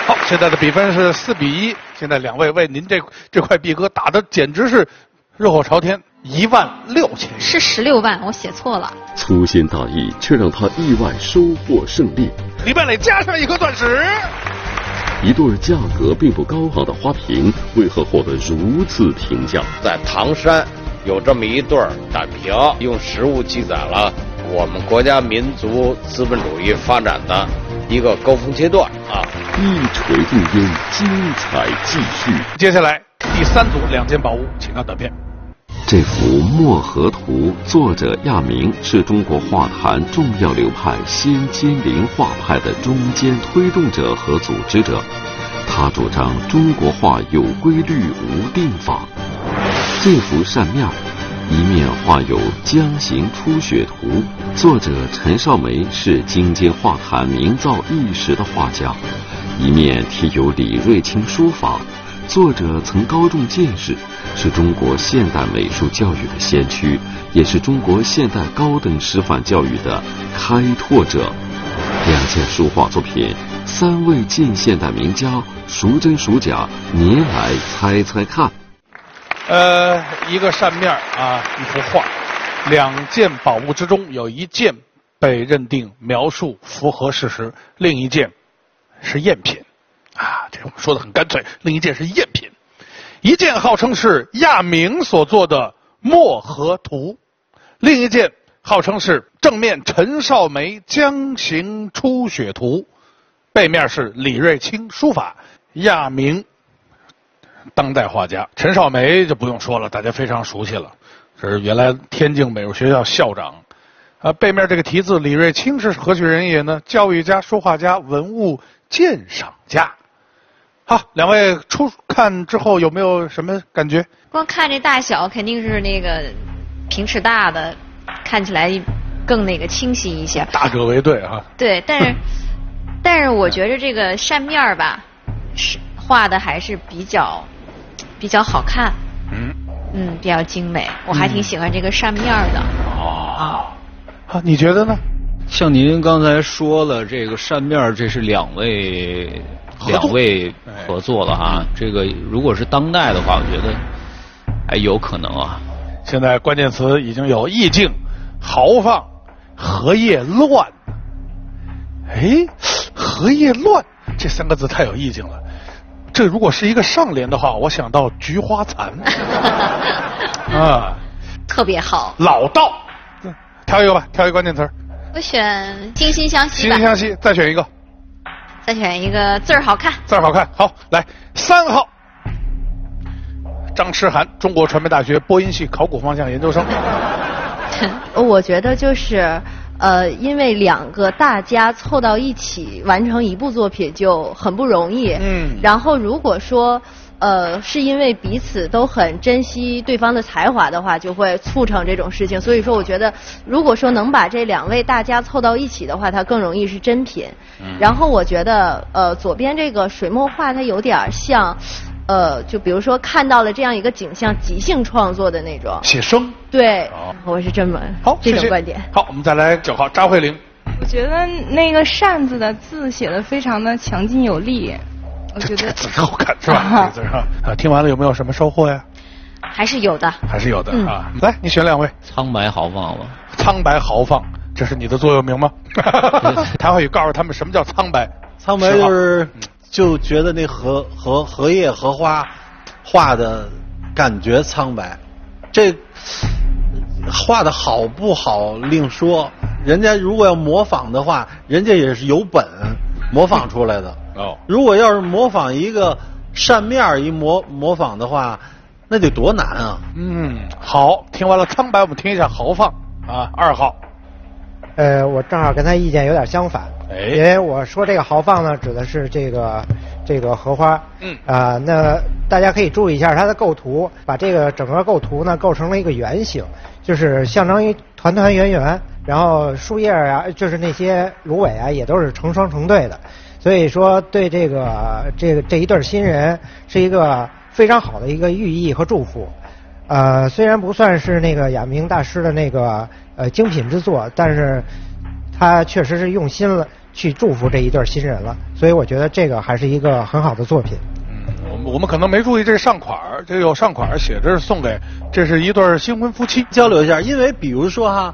好，现在的比分是四比一，现在两位为您这这块碧哥打的简直是热火朝天。一万六千是十六万，我写错了。粗心大意，却让他意外收获胜利。李半磊加上一颗钻石。一对价格并不高昂的花瓶，为何获得如此评价？在唐山有这么一对胆瓶，用实物记载了我们国家民族资本主义发展的一个高峰阶段啊！一锤定音，精彩继续。接下来第三组两件宝物，请看短片。这幅《墨河图》作者亚明是中国画坛重要流派先金陵画派的中间推动者和组织者，他主张中国画有规律无定法。这幅扇面，一面画有江行出雪图，作者陈少梅是京津画坛名噪一时的画家；一面题有李瑞清书法。作者曾高中见识，是中国现代美术教育的先驱，也是中国现代高等师范教育的开拓者。两件书画作品，三位近现代名家，孰真孰假？您来猜猜看。呃，一个扇面啊，一幅画，两件宝物之中有一件被认定描述符合事实，另一件是赝品。啊，这我们说的很干脆。另一件是赝品，一件号称是亚明所做的《墨河图》，另一件号称是正面陈少梅江行出雪图，背面是李瑞清书法。亚明，当代画家，陈少梅就不用说了，大家非常熟悉了，是原来天津美术学校校长。啊，背面这个题字，李瑞清是何许人也呢？教育家、书画家、文物鉴赏家。好，两位初看之后有没有什么感觉？光看这大小，肯定是那个平尺大的，看起来更那个清晰一些。大者为对啊。对，但是 但是我觉得这个扇面儿吧，是画的还是比较比较好看。嗯。嗯，比较精美，我还挺喜欢这个扇面的。哦。啊，你觉得呢？像您刚才说了，这个扇面这是两位。两位合作了啊。这个如果是当代的话，我觉得还有可能啊。现在关键词已经有意境、豪放、荷叶乱。哎，荷叶乱这三个字太有意境了。这如果是一个上联的话，我想到菊花残。啊，特别好。老道，挑一个吧，挑一个关键词。我选惺惺相惜惺惺相惜，再选一个。再选一个字儿好看。字儿好看，好来三号。张诗涵，中国传媒大学播音系考古方向研究生。我觉得就是呃，因为两个大家凑到一起完成一部作品就很不容易。嗯。然后如果说呃是因为彼此都很珍惜对方的才华的话，就会促成这种事情。所以说，我觉得如果说能把这两位大家凑到一起的话，它更容易是真品。嗯。然后我觉得呃，左边这个水墨画它有点像。呃，就比如说看到了这样一个景象，即兴创作的那种写生，对，我是这么好这种观点。好，我们再来九号张慧玲。我觉得那个扇子的字写的非常的强劲有力，我觉得字好看是吧？字上啊，听完了有没有什么收获呀？还是有的，还是有的啊。来，你选两位，苍白豪放吧。苍白豪放，这是你的座右铭吗？谭浩宇告诉他们什么叫苍白？苍白就是。就觉得那荷荷荷叶荷花画的感觉苍白，这画的好不好另说。人家如果要模仿的话，人家也是有本模仿出来的。哦，如果要是模仿一个扇面一模模仿的话，那得多难啊！嗯，好，听完了苍白，我们听一下豪放啊，二号。呃，我正好跟他意见有点相反。哎因为我说这个豪放呢，指的是这个这个荷花。嗯。啊，那大家可以注意一下它的构图，把这个整个构图呢构成了一个圆形，就是相当于团团圆圆，然后树叶啊，就是那些芦苇啊，也都是成双成对的。所以说，对这个这个这一对新人是一个非常好的一个寓意和祝福。呃，虽然不算是那个亚明大师的那个呃精品之作，但是他确实是用心了。去祝福这一对新人了，所以我觉得这个还是一个很好的作品。嗯，我们我们可能没注意这上款这有上款写着是送给，这是一对新婚夫妻交流一下。因为比如说哈，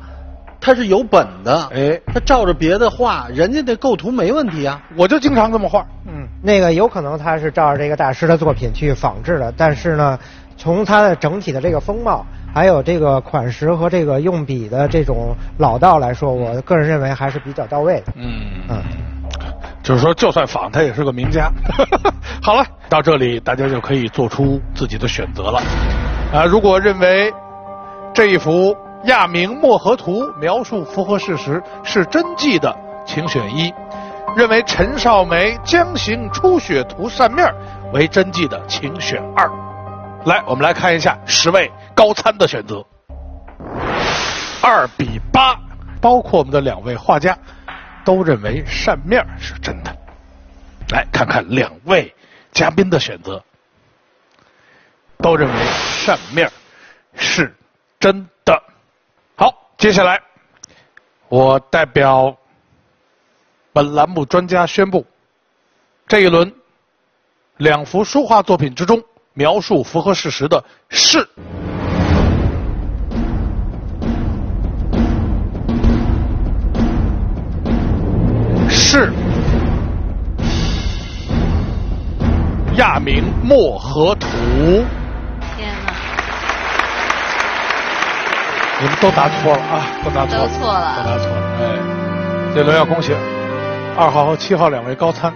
他是有本的，哎，他照着别的画，人家的构图没问题啊。我就经常这么画。嗯，那个有可能他是照着这个大师的作品去仿制的，但是呢，从他的整体的这个风貌。还有这个款式和这个用笔的这种老道来说，我个人认为还是比较到位的。嗯嗯，就是说，就算仿他也是个名家。好了，到这里大家就可以做出自己的选择了。啊，如果认为这一幅亚明墨河图描述符合事实是真迹的，请选一；认为陈少梅江行初雪图扇面为真迹的，请选二。来，我们来看一下十位高参的选择，二比八，包括我们的两位画家都认为扇面是真的。来看看两位嘉宾的选择，都认为扇面是真。接下来我代表本栏目专家宣布，这一轮两幅书画作品之中。描述符合事实的是是亚明墨河图。你们都答错了啊，都答错了，都错了，都答错了。哎，这轮要恭喜二号和七号两位高参。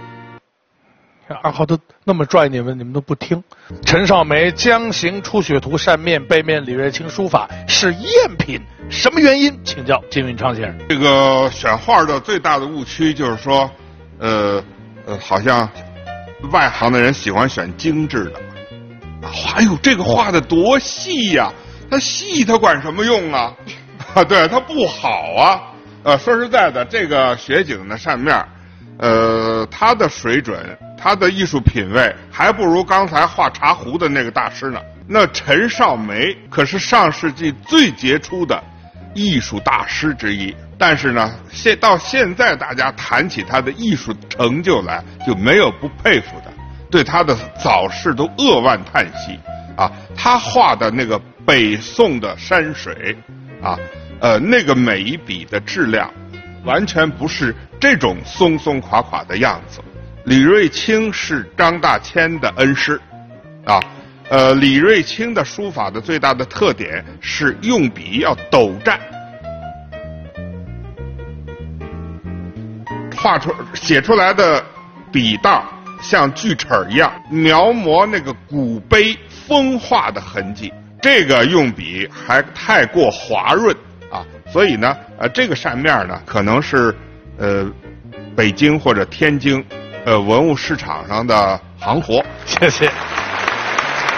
二号都那么拽你们，你们都不听。陈少梅《江行出雪图》扇面背面李瑞清书法是赝品，什么原因？请教金运昌先生。这个选画的最大的误区就是说，呃呃，好像外行的人喜欢选精致的。哎呦，这个画的多细呀！它细，它管什么用啊？啊，对，它不好啊。呃，说实在的，这个雪景的扇面，呃，它的水准。他的艺术品味还不如刚才画茶壶的那个大师呢。那陈少梅可是上世纪最杰出的艺术大师之一。但是呢，现到现在大家谈起他的艺术成就来，就没有不佩服的，对他的早逝都扼腕叹息。啊，他画的那个北宋的山水，啊，呃，那个每一笔的质量，完全不是这种松松垮垮的样子。李瑞清是张大千的恩师，啊，呃，李瑞清的书法的最大的特点是用笔要抖蘸，画出写出来的笔道像锯齿一样描摹那个古碑。风化的痕迹，这个用笔还太过滑润啊，所以呢，呃，这个扇面呢，可能是呃北京或者天津呃文物市场上的行活。谢谢。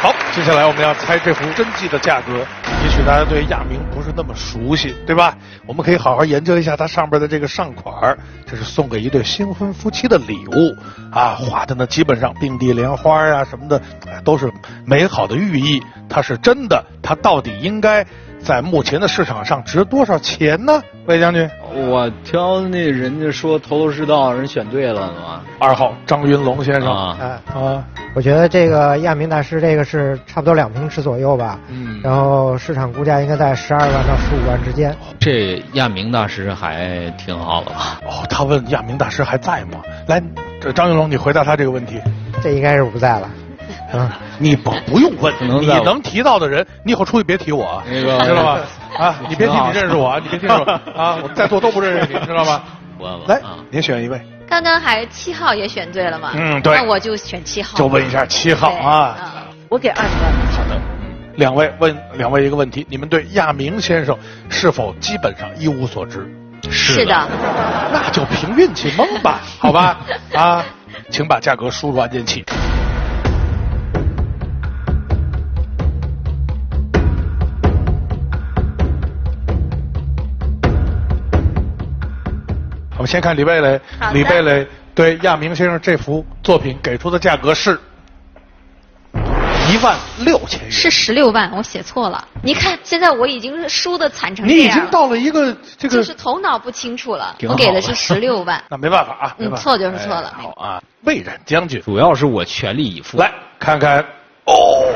好，接下来我们要猜这幅真迹的价格。也许大家对亚明不是那么熟悉，对吧？我们可以好好研究一下它上边的这个上款这是送给一对新婚夫妻的礼物啊，画的呢基本上并蒂莲花啊什么的，都是美好的寓意。它是真的，它到底应该？在目前的市场上值多少钱呢？魏将军，我挑那人家说头头是道，人选对了嘛。二号张云龙先生啊啊，我觉得这个亚明大师这个是差不多两平尺左右吧。嗯。然后市场估价应该在十二万到十五万之间。这亚明大师还挺好的吧？哦，他问亚明大师还在吗？来，这张云龙，你回答他这个问题。这应该是不在了。嗯，你不不用问，你能提到的人，你以后出去别提我，那个知道吧？啊，你别提你认识我，你别提我啊，我在座都不认识你，知道吗？来，您选一位。刚刚还七号也选对了嘛？嗯，对。那我就选七号。就问一下七号啊。我给二十万。好的，两位问两位一个问题，你们对亚明先生是否基本上一无所知？是的。那就凭运气蒙吧，好吧？啊，请把价格输入按键器。我们先看李贝蕾，李贝蕾对亚明先生这幅作品给出的价格是一万六千元，是十六万，我写错了。你看，现在我已经输的惨成这样，你已经到了一个这个，就是头脑不清楚了。我给的是十六万，那没办法啊，嗯，错就是错了。好啊，魏冉将军，主要是我全力以赴。来看看哦，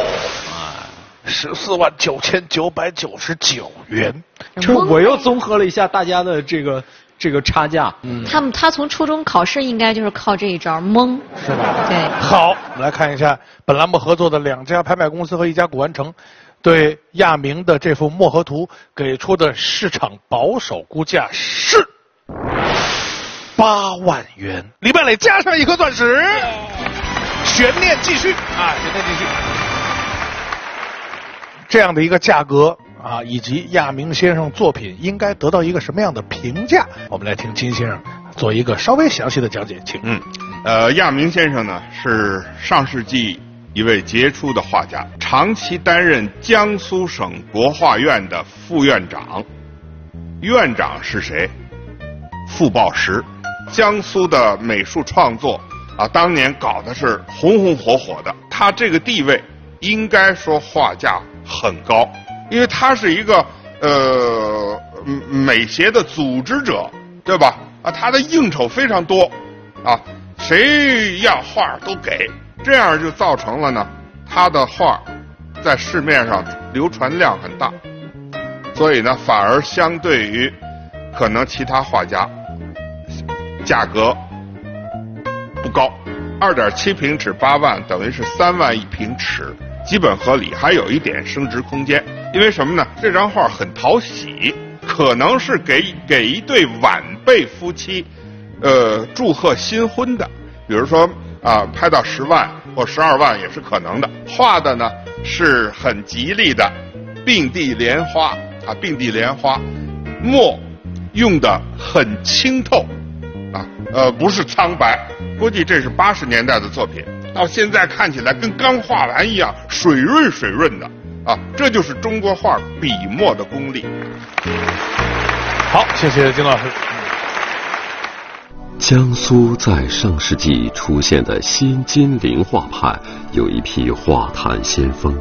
十四万九千九百九十九元，就是我又综合了一下大家的这个。这个差价，嗯，他们他从初中考试应该就是靠这一招蒙，是吧？对。好，我们来看一下本栏目合作的两家拍卖公司和一家古玩城对亚明的这幅墨河图给出的市场保守估价是八万元。李曼磊加上一颗钻石，悬念继续啊，悬念继续。这样的一个价格。啊，以及亚明先生作品应该得到一个什么样的评价？我们来听金先生做一个稍微详细的讲解，请。嗯，呃，亚明先生呢是上世纪一位杰出的画家，长期担任江苏省国画院的副院长。院长是谁？傅抱石。江苏的美术创作啊，当年搞的是红红火火的。他这个地位，应该说画价很高。因为他是一个呃美协的组织者，对吧？啊，他的应酬非常多，啊，谁要画都给，这样就造成了呢，他的画在市面上流传量很大，所以呢，反而相对于可能其他画家，价格不高，二点七平尺八万，等于是三万一平尺。基本合理，还有一点升值空间。因为什么呢？这张画很讨喜，可能是给给一对晚辈夫妻，呃，祝贺新婚的。比如说啊，拍到十万或十二万也是可能的。画的呢是很吉利的，并蒂莲花啊，并蒂莲花，墨用的很清透，啊，呃，不是苍白。估计这是八十年代的作品。到现在看起来跟刚画完一样水润水润的啊，这就是中国画笔墨的功力。好，谢谢金老师。江苏在上世纪出现的新金陵画派有一批画坛先锋，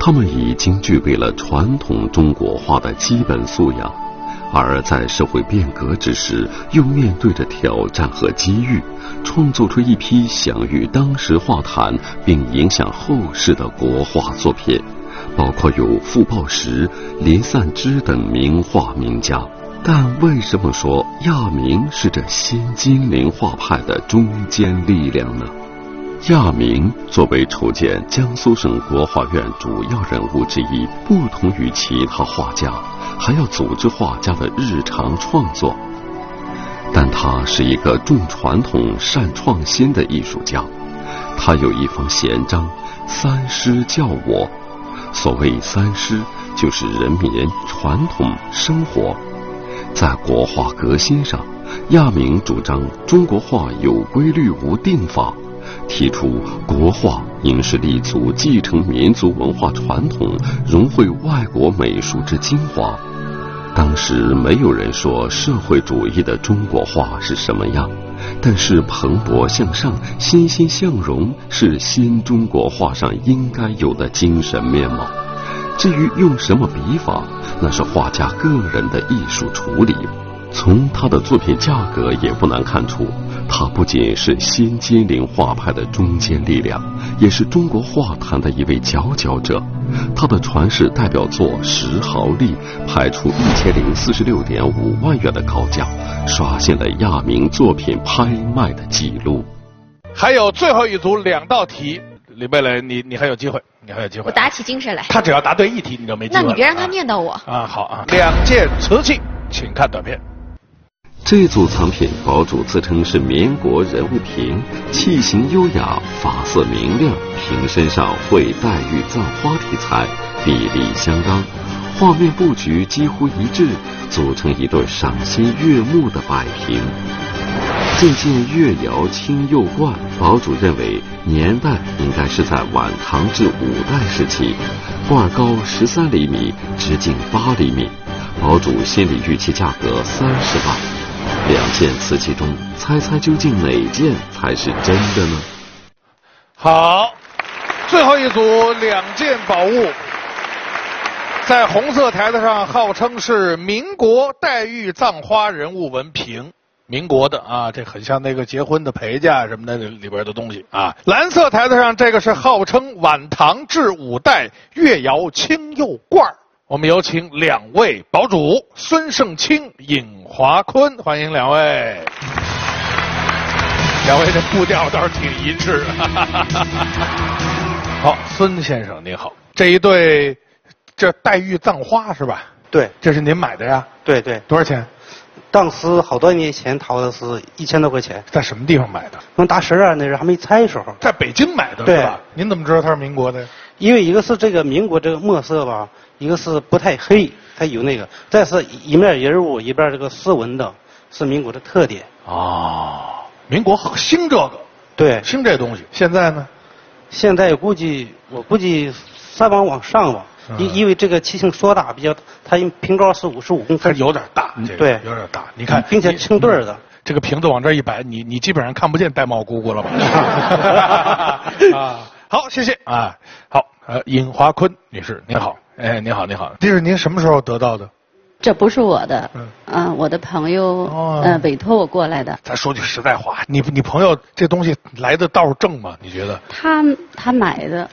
他们已经具备了传统中国画的基本素养。而在社会变革之时，又面对着挑战和机遇，创作出一批享誉当时画坛并影响后世的国画作品，包括有傅抱石、林散之等名画名家。但为什么说亚明是这新金陵画派的中坚力量呢？亚明作为筹建江苏省国画院主要人物之一，不同于其他画家，还要组织画家的日常创作。但他是一个重传统、善创新的艺术家。他有一封闲章：“三师教我。”所谓三师，就是人民、传统、生活。在国画革新上，亚明主张中国画有规律无定法，提出国画应是立足继承民族文化传统，融汇外国美术之精华。当时没有人说社会主义的中国画是什么样，但是蓬勃向上、欣欣向荣是新中国画上应该有的精神面貌。至于用什么笔法，那是画家个人的艺术处理。从他的作品价格也不难看出，他不仅是新金陵画派的中坚力量，也是中国画坛的一位佼佼者。他的传世代表作《石壕吏》拍出一千零四十六点五万元的高价，刷新了亚明作品拍卖的记录。还有最后一组两道题。李贝蕾，你你还有机会，你还有机会。我打起精神来。他只要答对一题，你就没机会。那你别让他念叨我。啊，好啊。两件瓷器，请看短片。这组藏品，宝主自称是民国人物瓶，器型优雅，发色明亮，瓶身上绘黛玉葬花题材，比例相当，画面布局几乎一致，组成一对赏心悦目的摆瓶。这件越窑青釉罐，宝主认为年代应该是在晚唐至五代时期，罐高十三厘米，直径八厘米。宝主心里预期价格三十万。两件瓷器中，猜猜究竟哪件才是真的呢？好，最后一组两件宝物，在红色台子上号称是民国黛玉葬花人物纹瓶。民国的啊，这很像那个结婚的陪嫁什么的里边的东西啊。蓝色台子上这个是号称晚唐至五代越窑青釉罐我们有请两位堡主孙胜清、尹华坤，欢迎两位。两位这步调倒是挺一致。好，孙先生您好，这一对这黛玉葬花是吧？对，这是您买的呀？对对。多少钱？当时好多年前淘的是一千多块钱，在什么地方买的？用大十二那时候还没拆时候，在北京买的对吧？您怎么知道它是民国的？因为一个是这个民国这个墨色吧，一个是不太黑，它有那个；再是一面人物一边这个斯文的，是民国的特点。哦，民国兴这个，对，兴这东西。现在呢？现在估计我估计三往往上吧。因因为这个器型硕大比较，它瓶高是五十五公分，有点大，对，有点大。你看，并且成对儿的，这个瓶子往这一摆，你你基本上看不见戴帽姑姑了吧？啊，好，谢谢啊，好，呃，尹华坤女士，您好，哎，你好，你好，这是您什么时候得到的？这不是我的，嗯，我的朋友嗯委托我过来的。咱说句实在话，你你朋友这东西来的道正吗？你觉得？他他买的，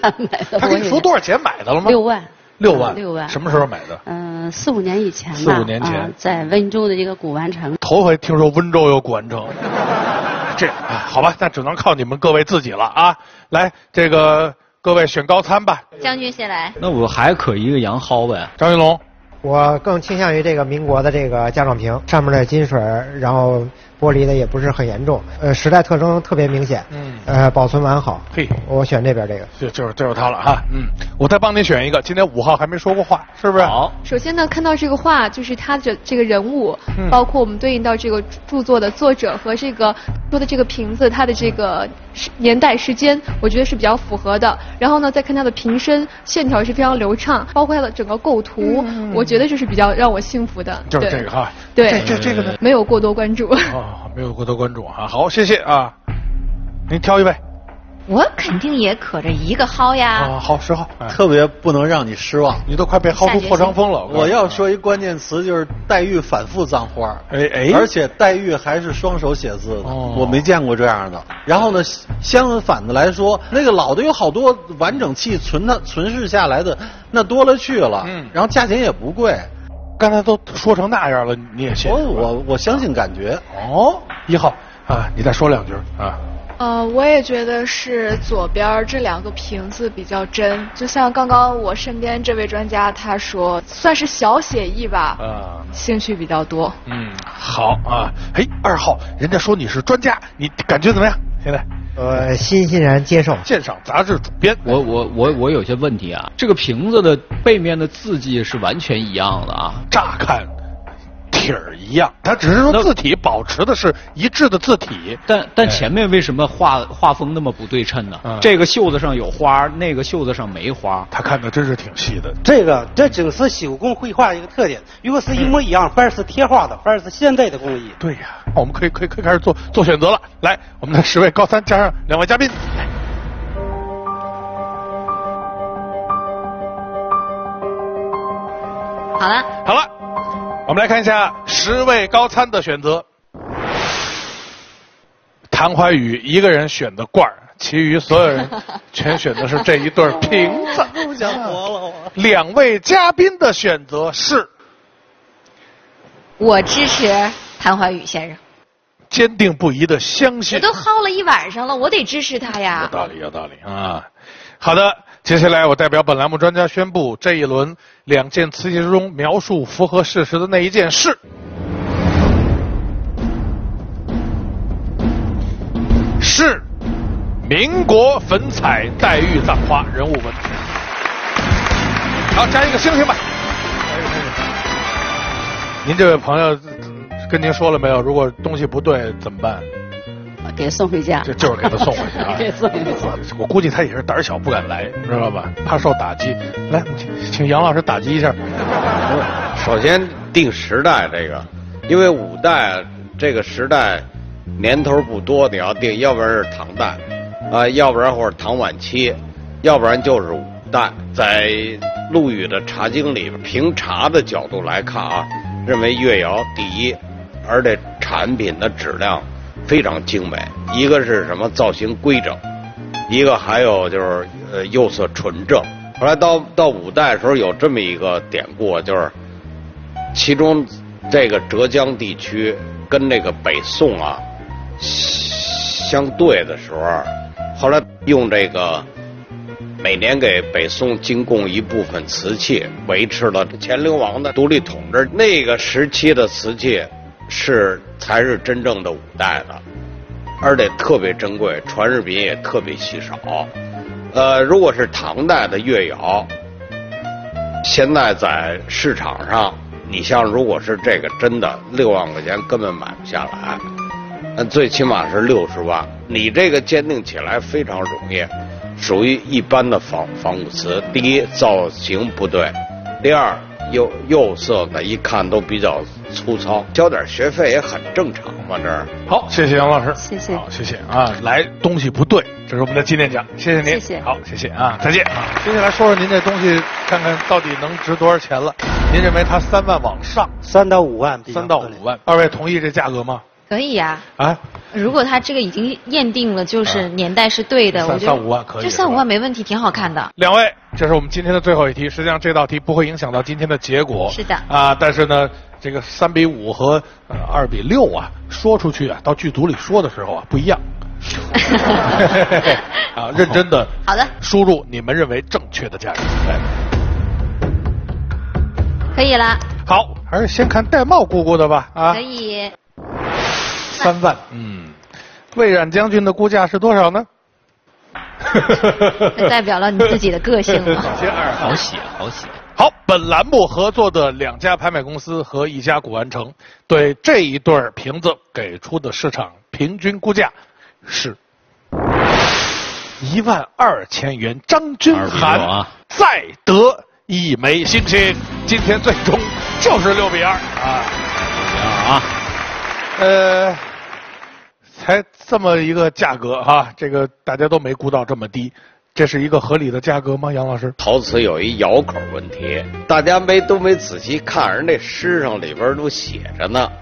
他买的。他跟你说多少钱买的了吗？六万。六万。六万。什么时候买的？嗯，四五年以前吧。四五年前，在温州的一个古玩城。头回听说温州有古玩城。这好吧，那只能靠你们各位自己了啊！来，这个各位选高参吧。将军先来。那我还可一个杨蒿呗。张云龙。我更倾向于这个民国的这个嫁妆瓶，上面的金水，然后剥离的也不是很严重，呃，时代特征特别明显，嗯，呃，保存完好。嘿，我选这边这个，就就是就是它了哈，嗯，我再帮你选一个，今天五号还没说过话，是不是？好。首先呢，看到这个画，就是他的这个人物，包括我们对应到这个著作的作者和这个说的这个瓶子，它的这个年代时间，我觉得是比较符合的。然后呢，再看它的瓶身，线条是非常流畅，包括它的整个构图，我。觉得这是比较让我幸福的，就是这个哈，对，这这这个呢，没有过多关注，哦，没有过多关注啊，好，谢谢啊，您挑一位，我肯定也可着一个薅呀。啊，好十号，特别不能让你失望，你都快被薅出破伤风了。我要说一关键词，就是黛玉反复葬花，哎哎，而且黛玉还是双手写字的，哦我没见过这样的。然后呢，相反的来说，那个老的有好多完整器存的存世下来的，那多了去了，嗯，然后价钱也不贵。刚才都说成那样了，你也信？我我我相信感觉。哦，一号啊，你再说两句啊。呃，我也觉得是左边这两个瓶子比较真，就像刚刚我身边这位专家他说，算是小写意吧，啊，兴趣比较多。嗯，好啊。哎，二号，人家说你是专家，你感觉怎么样？现在？呃，欣欣然接受。鉴赏杂志主编，我我我我有些问题啊，这个瓶子的背面的字迹是完全一样的啊，乍看体儿一样，它只是说字体保持的是一致的字体，但但前面为什么画画风那么不对称呢？这个袖子上有花，那个袖子上没花，他看的真是挺细的。这个这正是手工绘画一个特点，如果是一模一样，反而是贴画的，反而是现代的工艺。对呀，我们可以可以可以开始做做选择了。来，我们的十位高三加上两位嘉宾，好了，好了，我们来看一下十位高参的选择。谭怀宇一个人选的罐儿，其余所有人全选的是这一对瓶子。不想活了我。两位嘉宾的选择是我支持谭怀宇先生。坚定不移的相信我。都薅了一晚上了，我得支持他呀有。道理，有道理啊。好的，接下来我代表本栏目专家宣布，这一轮两件瓷器之中描述符合事实的那一件是是民国粉彩黛玉葬花人物纹。好，加一个星星吧。您这位朋友跟您说了没有？如果东西不对怎么办？给送回家。就就是给他送回去啊 给送回去。我估计他也是胆儿小，不敢来，知道吧？怕受打击。来，请请杨老师打击一下。首先定时代这个，因为五代这个时代年头不多，你要定，要不然是唐代，啊、要不然或者唐晚期，要不然就是五代。在陆羽的《茶经》里边，凭茶的角度来看啊，认为越窑第一，而且产品的质量非常精美。一个是什么造型规整，一个还有就是呃釉色纯正。后来到到五代的时候，有这么一个典故，就是其中这个浙江地区跟那个北宋啊相对的时候，后来用这个每年给北宋进贡一部分瓷器，维持了乾隆王的独立统治。那个时期的瓷器是才是真正的五代的，而且特别珍贵，传世品也特别稀少。呃，如果是唐代的越窑，现在在市场上，你像如果是这个真的六万块钱根本买不下来，那最起码是六十万。你这个鉴定起来非常容易，属于一般的仿仿古瓷。第一，造型不对；第二，釉釉色呢一看都比较粗糙，交点学费也很正常嘛。这儿好，谢谢杨老师。谢谢。好，谢谢啊。来，东西不对，这是我们的纪念奖，谢谢您。谢谢好，谢谢啊，再见啊。接下来说说您这东西，看看到底能值多少钱了？您认为它三万往上？三到五万。三到五万，二位同意这价格吗？可以呀、啊，如果他这个已经验定了，就是年代是对的，三我觉得三五万可以这三五万没问题，挺好看的。两位，这是我们今天的最后一题。实际上这道题不会影响到今天的结果。是的啊，但是呢，这个三比五和呃二比六啊，说出去啊，到剧组里说的时候啊不一样。啊，认真的。好的。输入你们认为正确的价格。来，可以了，好，还是先看戴帽姑姑的吧。啊可，以。三万。嗯，魏冉将军的估价是多少呢？这 代表了你自己的个性嘛。先 二好写，好写。好，本栏目合作的两家拍卖公司和一家古玩城对这一对瓶子给出的市场平均估价是一万二千元。张君涵啊再得一枚星星，今天最终就是六比二啊！啊，呃，才这么一个价格哈，这个大家都没估到这么低，这是一个合理的价格吗？杨老师？陶瓷有一窑口问题，大家没都没仔细看，人那诗上里边都写着呢。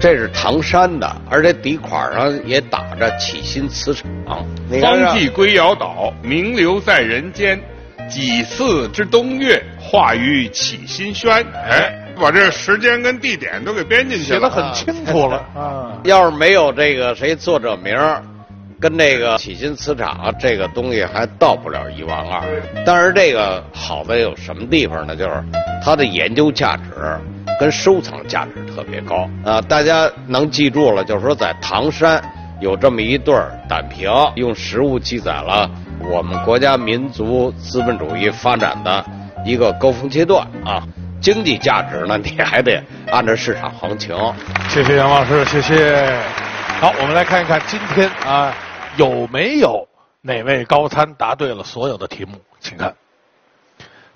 这是唐山的，而且底款上也打着启新瓷厂。方济归窑岛，名留在人间。几次之冬月，化于启新轩。哎，把这时间跟地点都给编进去了，写的很清楚了 啊。要是没有这个谁作者名，跟那个启新瓷厂，这个东西还到不了一万二。但是这个好在有什么地方呢？就是它的研究价值。跟收藏价值特别高啊！大家能记住了，就是说在唐山有这么一对胆瓶，用实物记载了我们国家民族资本主义发展的一个高峰阶段啊。经济价值呢，你还得按照市场行情。谢谢杨老师，谢谢。好，我们来看一看今天啊有没有哪位高参答对了所有的题目，请看。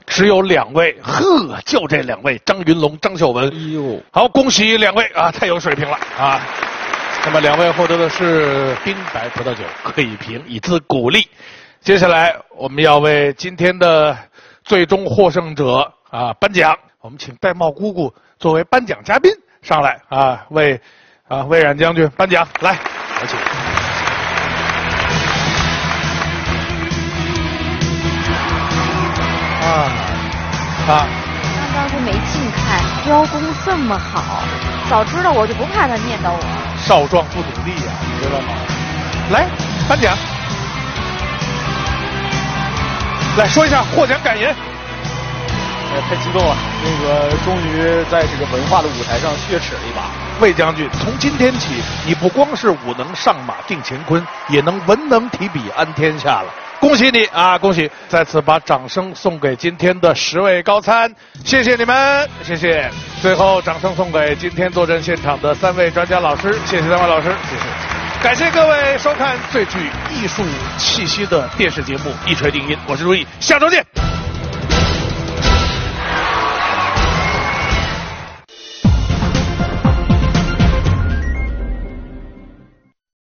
只有两位，呵，就这两位，张云龙、张秀文。哎呦，好，恭喜两位啊，太有水平了啊！那么两位获得的是冰白葡萄酒，可以评以资鼓励。接下来我们要为今天的最终获胜者啊颁奖，我们请戴帽姑姑作为颁奖嘉宾上来啊，为啊魏冉将军颁奖，来，有请。啊啊！刚刚就没近看，雕工这么好，早知道我就不怕他念叨我。少壮不努力呀，你知道吗？来颁奖，来说一下获奖感言。太激动了！那个终于在这个文化的舞台上血耻了一把。魏将军，从今天起，你不光是武能上马定乾坤，也能文能提笔安天下了。恭喜你啊！恭喜！再次把掌声送给今天的十位高参，谢谢你们，谢谢。最后，掌声送给今天坐镇现场的三位专家老师，谢谢三位老师，谢谢。感谢各位收看最具艺术气息的电视节目《一锤定音》，我是如意，下周见。